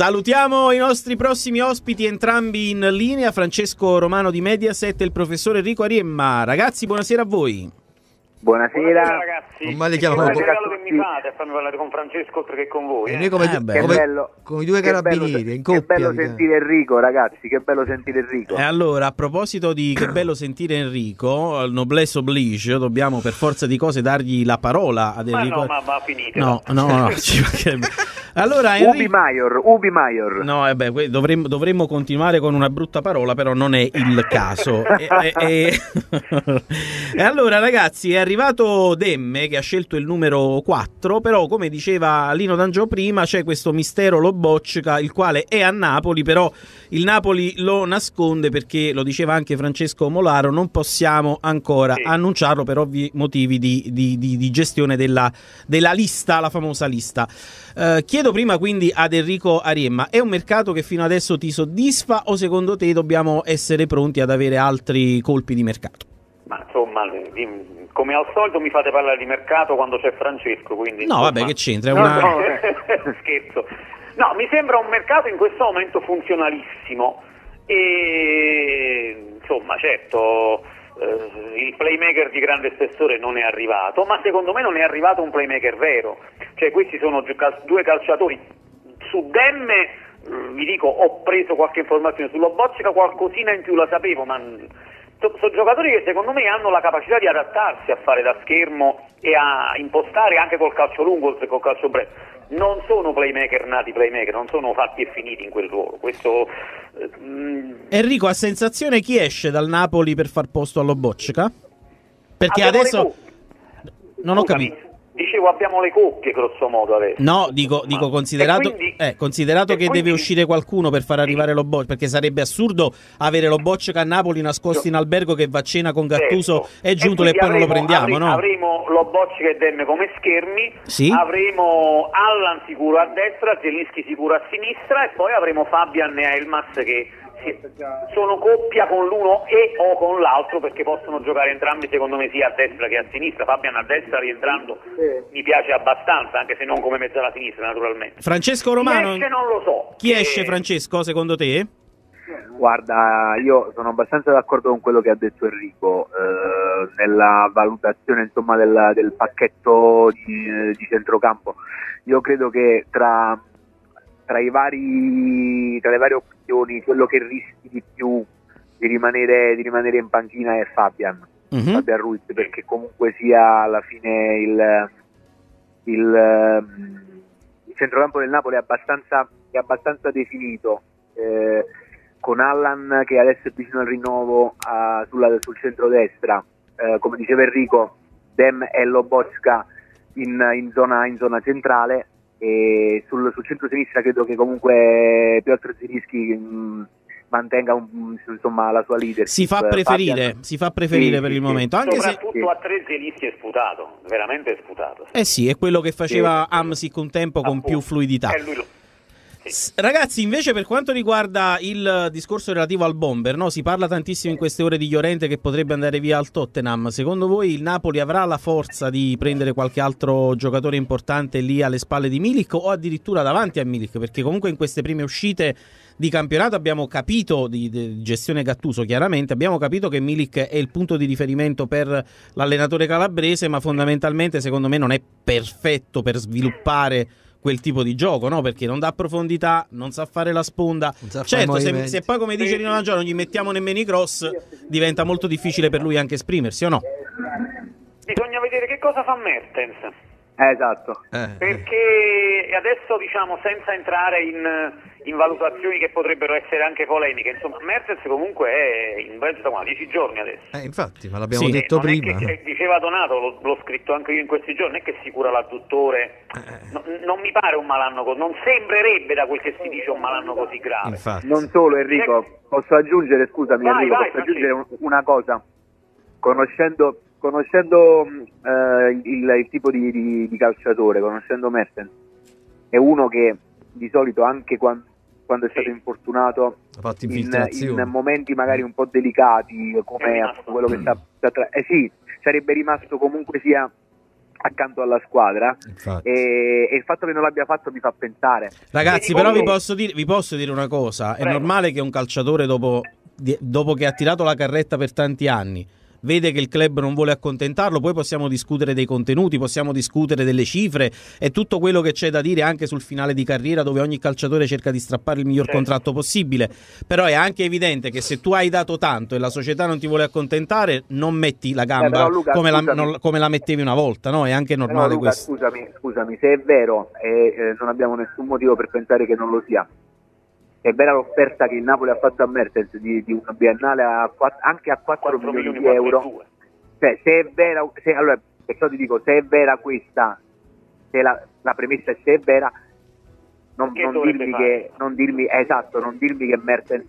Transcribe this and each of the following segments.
Salutiamo i nostri prossimi ospiti, entrambi in linea, Francesco Romano di Mediaset e il professor Enrico Ariemma. Ragazzi, buonasera a voi. Buonasera. Buonasera ragazzi. Non Che chiamano buon po- che mi fate a farmi parlare con Francesco oltre che con voi. E eh. noi come, Eh, beh. Che come- bello. come i due Che bello, carabinieri, in che coppia. bello mica. sentire Enrico, ragazzi, che bello sentire Enrico. E allora, a proposito di che bello sentire Enrico, al noblesse oblige, dobbiamo per forza di cose dargli la parola ad Ma Enrico. no, ma, ma finite. no, no, no, ci mancherebbe. Allora, Ubi Enrico... Maior, Ubi Maior. No, eh beh, dovremmo, dovremmo continuare con una brutta parola, però non è il caso. e, e- e- e allora, ragazzi, è arrivato Demme che ha scelto il numero 4, però, come diceva Lino D'Angio prima, c'è questo mistero Lobocca, il quale è a Napoli, però il Napoli lo nasconde perché, lo diceva anche Francesco Molaro, non possiamo ancora Sì. annunciarlo per ovvi motivi di, di- di- di gestione della, della lista, la famosa lista. Eh, chiedo prima quindi ad Enrico Ariemma, è un mercato che fino adesso ti soddisfa o secondo te dobbiamo essere pronti ad avere altri colpi di mercato? Ma insomma, come al solito mi fate parlare di mercato quando c'è Francesco, quindi... No, insomma- vabbè, che c'entra? È No, una... no. Scherzo. No, mi sembra un mercato in questo momento funzionalissimo e insomma, certo, eh, il playmaker di grande spessore non è arrivato, ma secondo me non è arrivato un playmaker vero. Cioè, questi sono due calciatori su Demme eh, vi dico, ho preso qualche informazione sulla Boccica, qualcosina in più la sapevo, ma sono giocatori che secondo me hanno la capacità di adattarsi a fare da schermo e a impostare anche col calcio lungo oltre che col calcio breve. Non sono playmaker nati playmaker, non sono fatti e finiti in quel ruolo. Questo eh, mm, Enrico, ha sensazione chi esce dal Napoli per far posto allo Bocca? Perché abbiamo adesso... Non ho capito. Dicevo abbiamo le coppie grosso modo adesso. No, dico, dico considerato, E quindi- eh, considerato e che quindi- deve uscire qualcuno per far arrivare lo Bocca, perché sarebbe assurdo avere lo Bocca a Napoli nascosto in albergo che va a cena con Gattuso Certo. è giunto e poi non lo avremo- prendiamo, avre- no? Avremo lo Boccica e Demme come schermi, Sì. avremo Allan sicuro a destra, Zelinski sicuro a sinistra e poi avremo Fabian e Elmas che sono coppia con l'uno e o con l'altro perché possono giocare entrambi secondo me sia a destra che a sinistra. Fabian a destra rientrando mi piace abbastanza, anche se non come mezzala sinistra naturalmente. Francesco Chi Romano, esce non lo so. chi Eh, esce Francesco secondo te? Guarda, io sono abbastanza d'accordo con quello che ha detto Enrico eh, nella valutazione insomma, del, del pacchetto di, di centrocampo. Io credo che tra, tra, i vari, tra le varie opzioni quello che rischi di più di rimanere, di rimanere in panchina è Fabian, Mhm. Fabian Ruiz, perché comunque sia alla fine il, il, ehm, il centrocampo del Napoli è abbastanza, è abbastanza definito. eh, con Allan che adesso è vicino al rinnovo ah, sulla- sul centro-destra, eh, come diceva Enrico, Dem e Lobocka in, in zona, in zona centrale e sul, sul centro-sinistra credo che comunque Piotr Zirischi mh, mantenga un- insomma, la sua leadership. Si fa preferire, Fabian- si fa preferire Sì, per sì, il sì. momento, anche se Soprattutto a tre Zelinski è sputato, veramente è sputato. eh sì, è quello che faceva Sì. Amsic un tempo con Appunto. più fluidità. Eh, lui lo- sì. Ragazzi, invece, per quanto riguarda il discorso relativo al bomber, no? si parla tantissimo in queste ore di Llorente che potrebbe andare via al Tottenham. Secondo voi il Napoli avrà la forza di prendere qualche altro giocatore importante lì alle spalle di Milik o addirittura davanti a Milik? Perché comunque in queste prime uscite di campionato abbiamo capito, di, di gestione Gattuso chiaramente, abbiamo capito che Milik è il punto di riferimento per l'allenatore calabrese, ma fondamentalmente secondo me non è perfetto per sviluppare quel tipo di gioco, no? Perché non dà profondità, non sa fare la sponda. Certo, se, se poi come dice Rino Giorno non gli mettiamo nemmeno i cross, diventa molto difficile per lui anche esprimersi, o no? Bisogna vedere che cosa fa Mertens. Eh, esatto. Eh, Perché adesso diciamo senza entrare in, in valutazioni che potrebbero essere anche polemiche, insomma Mertens comunque è in Belgio da quando? 10 giorni adesso. eh, infatti, ma l'abbiamo Sì. detto Eh, prima. che- diceva Donato, l'ho, l'ho scritto anche io in questi giorni, non è che si cura l'adduttore, Eh. No- non mi pare un malanno, non sembrerebbe da quel che si dice un malanno così grave. Infatti. Non solo Enrico, posso aggiungere, scusami Vai, Enrico, vai, posso aggiungere un- una cosa. Conoscendo, conoscendo mh, eh, il, il tipo di, di- di calciatore, conoscendo Mertens, è uno che di solito anche quan- quando, è stato infortunato in, in momenti magari un po' delicati, È come quello che sta, sta tra- eh sì, sarebbe rimasto comunque sia accanto alla squadra. E, e, il fatto che non l'abbia fatto mi fa pensare. Ragazzi, però vi posso, dire, vi posso dire una cosa, è Prego. normale che un calciatore dopo, dopo che ha tirato la carretta per tanti anni vede che il club non vuole accontentarlo, poi possiamo discutere dei contenuti, possiamo discutere delle cifre e tutto quello che c'è da dire anche sul finale di carriera dove ogni calciatore cerca di strappare il miglior certo. contratto possibile, però è anche evidente che se tu hai dato tanto e la società non ti vuole accontentare, non metti la gamba eh, Luca, come, la, non, come, la, mettevi una volta, no? È anche normale Luca, questo. Scusami, scusami, se è vero e eh, non abbiamo nessun motivo per pensare che non lo sia è vera l'offerta che il Napoli ha fatto a Mertens di, di una biennale a, anche a 4, 4 milioni, milioni, di euro. Cioè, se è vera, se, allora, perciò ti dico, se è vera questa, se la, la premessa è se è vera, non, non dirmi che, non dirmi, esatto, non dirmi che Mertens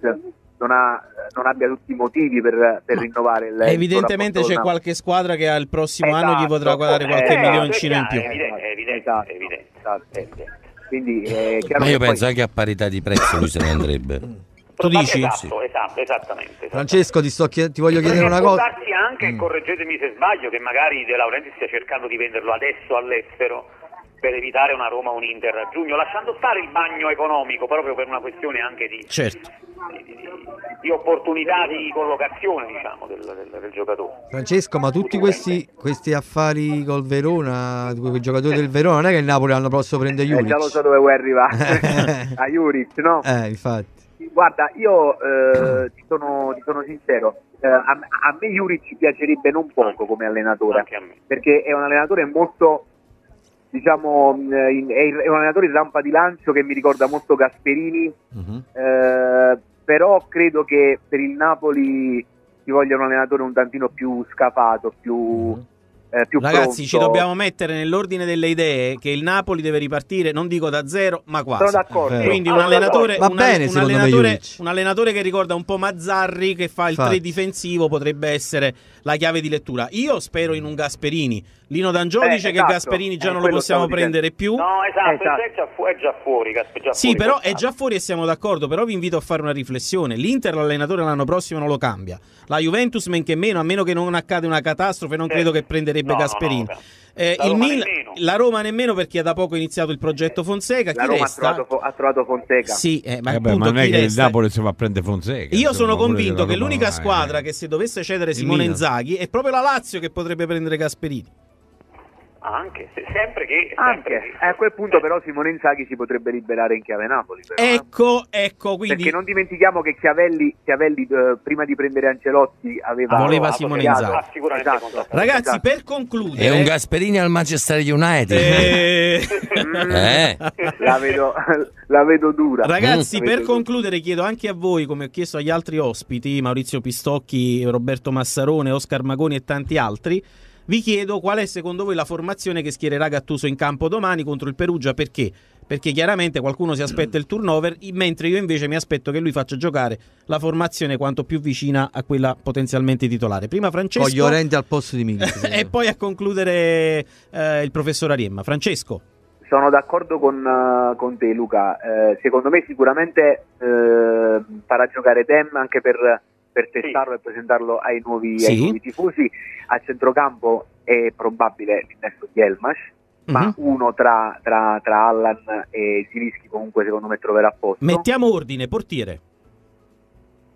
non, ha, non, abbia tutti i motivi per, per rinnovare il Evidentemente c'è qualche squadra che al prossimo esatto, anno gli potrà guardare qualche eh, milioncino in più. È evidente, è evidente, esatto, è evidente. Esatto, è evidente. Quindi, eh, Ma io penso poi... anche a parità di prezzo lui se ne andrebbe. tu dici? Esatto, sì. esatto, esattamente, Francesco, ti, chied- ti voglio chiedere una cosa. Anche, mm. correggetemi se sbaglio, che magari De Laurenti stia cercando di venderlo adesso all'estero per evitare una Roma o un Inter a giugno, lasciando stare il bagno economico proprio per una questione anche di, certo. di, di, di opportunità di collocazione diciamo, del, del, del, giocatore. Francesco, ma tutti questi, questi affari col Verona, quei giocatori del Verona, non è che il Napoli l'anno prossimo prende Juric? Eh, già lo so dove vuoi arrivare, a Juric, no? Eh, infatti. Guarda, io eh, ti, sono, ti, sono, sincero, eh, a, a, me Juric piacerebbe non poco come allenatore, perché è un allenatore molto diciamo, è un allenatore di rampa di lancio che mi ricorda molto Gasperini, uh-huh. eh, però credo che per il Napoli ci voglia un allenatore un tantino più scafato, più... Uh-huh eh, più Ragazzi, pronto. ci dobbiamo mettere nell'ordine delle idee che il Napoli deve ripartire, non dico da zero, ma quasi. Sono d'accordo. Quindi un allenatore, Va bene, un, allenatore, un allenatore, che ricorda un po' Mazzarri che fa il 3 difensivo potrebbe essere la chiave di lettura. Io spero in un Gasperini. Lino D'Angio eh, dice esatto. che Gasperini già eh, non lo possiamo prendere più. No, esatto, esatto. È, già fu- è, già fuori. Già sì, fuori però è già fuori e siamo d'accordo. Però vi invito a fare una riflessione. L'Inter l'allenatore l'anno prossimo non lo cambia. La Juventus men che meno, a meno che non accade una catastrofe, non certo. credo che prenderebbe no, Gasperini. No, no, eh, la, Roma Mil- la, Roma nemmeno perché da poco iniziato il progetto Fonseca. La Roma ha trovato, ha trovato, Fonseca. Sì, eh, ma, eh beh, ma non è che resta? il Napoli si va a prendere Fonseca. Io sono convinto che l'unica squadra che se dovesse cedere Simone Inzaghi è proprio la Lazio che potrebbe prendere Gasperini. Anche, sempre che... Sempre che... a quel punto però Simone Inzaghi si potrebbe liberare in chiave Napoli. Però, eh. ecco, eh? ecco, quindi... Perché non dimentichiamo che Chiavelli, Chiavelli eh, prima di prendere Ancelotti aveva... Voleva Simone Inzaghi. Ah, sicuramente esatto. Ragazzi, esatto. per concludere... È un Gasperini al Manchester United. Eh... eh. La, vedo, la, vedo, dura. Ragazzi, mm. per concludere chiedo anche a voi, come ho chiesto agli altri ospiti, Maurizio Pistocchi, Roberto Massarone, Oscar Magoni e tanti altri vi chiedo qual è secondo voi la formazione che schiererà Gattuso in campo domani contro il Perugia, perché? Perché chiaramente qualcuno si aspetta il turnover, mentre io invece mi aspetto che lui faccia giocare la formazione quanto più vicina a quella potenzialmente titolare. Prima Francesco. Con Llorente al posto di Milik. e poi a concludere eh, il professor Ariemma. Francesco. Sono d'accordo con, uh, con te Luca, eh, secondo me sicuramente eh, farà giocare Dem anche per per testarlo sì. e presentarlo ai nuovi, sì. ai nuovi, tifosi. A centrocampo è probabile l'innesto di Elmas, mm-hmm. ma mhm. uno tra, tra, tra Allan e Zilischi comunque secondo me troverà posto. Mettiamo ordine, portiere.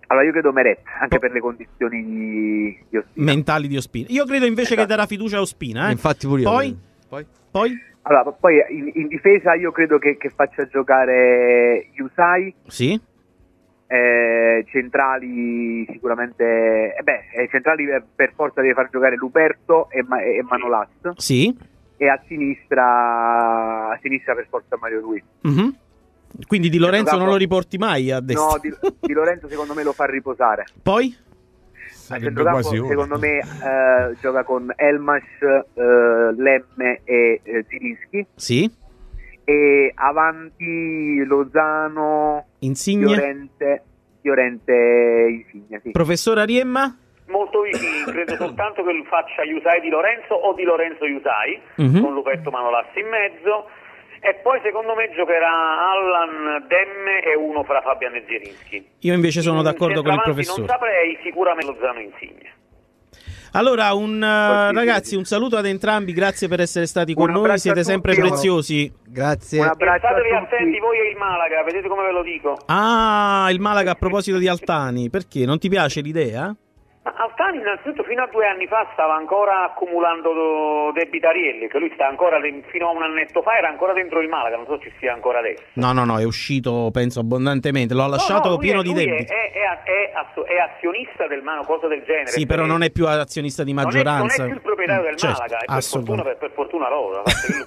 Allora io credo Meret, anche per le condizioni di, di Ospina. Mentali di Ospina. Io credo invece esatto. che darà fiducia a Ospina. Eh? Infatti pure io. Poi? Poi? Poi? Allora, poi in, in, difesa io credo che, che faccia giocare Yusai. Sì eh, centrali sicuramente eh beh, eh, centrali per forza deve far giocare Luperto e, Ma- e Manolas. Sì. e a sinistra a sinistra per forza Mario Luis. Mm-hmm. quindi Di Lorenzo non lo riporti mai a destra? No Di, di Lorenzo secondo me lo fa riposare. Poi? a centrocampo secondo me eh, gioca con Elmas, eh, Lemme e eh, Zilinski sì e avanti Lozano, Insigne, Fiorente, Fiorente Insigne. Sì. Professor Ariemma? Molto vicini, credo soltanto che faccia Iusai di Lorenzo o di Lorenzo Iusai, uh-huh. con Luperto Manolassi in mezzo. E poi secondo me giocherà Allan Demme e uno fra Fabian e Zielinski. Io invece sono d'accordo con il professore. Non saprei, sicuramente Lozano Insigne. Allora, un, eh, ragazzi, un saluto ad entrambi, grazie per essere stati con noi, siete sempre tutti. preziosi. Grazie. Un abbraccio a Statevi attenti tutti. voi e il Malaga, vedete come ve lo dico. Ah, il Malaga a proposito di Altani, perché? Non ti piace l'idea? Ma Altani innanzitutto fino a due anni fa stava ancora accumulando do- debitarielli, che lui sta ancora, fino a un annetto fa era ancora dentro il Malaga, non so ci sia ancora adesso. No, no, no, è uscito, penso, abbondantemente. L'ho lasciato No, no, pieno è- di debiti. È, è- è azionista del Malaga, cosa del genere. Sì, però non è più azionista di Non è- maggioranza. Non è, più il proprietario del Certo, Malaga, per fortuna, per, per fortuna loro.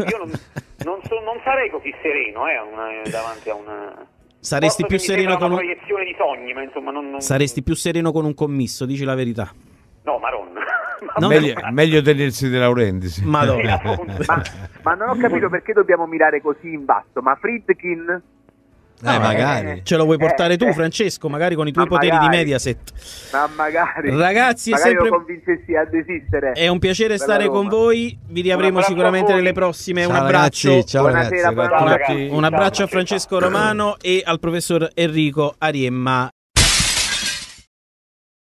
Io non, non so- non sarei così sereno eh, una- davanti a una... Saresti più mi sereno sembra con una un... proiezione di sogni, ma insomma non... non- Saresti più sereno con un commisso, dici la verità. No, Maronna. No, meglio, meglio tenersi De Laurentiis. Madonna. Ma, ma non ho capito perché dobbiamo mirare così in basso. Ma Friedkin? Eh, magari. Ce lo vuoi portare Eh, tu, eh. Francesco, magari con i tuoi Ma poteri magari. di Mediaset. Ma magari. Ragazzi, è magari sempre- lo convincessi a desistere. È un piacere Bella stare Roma. con voi. Vi riavremo sicuramente nelle prossime. Ciao un abbraccio. ragazzi, ciao Buonasera, ragazzi. buonanotte. Un, ragazzi. un abbraccio Ciao, a Francesco Romano e al professor Enrico Ariemma.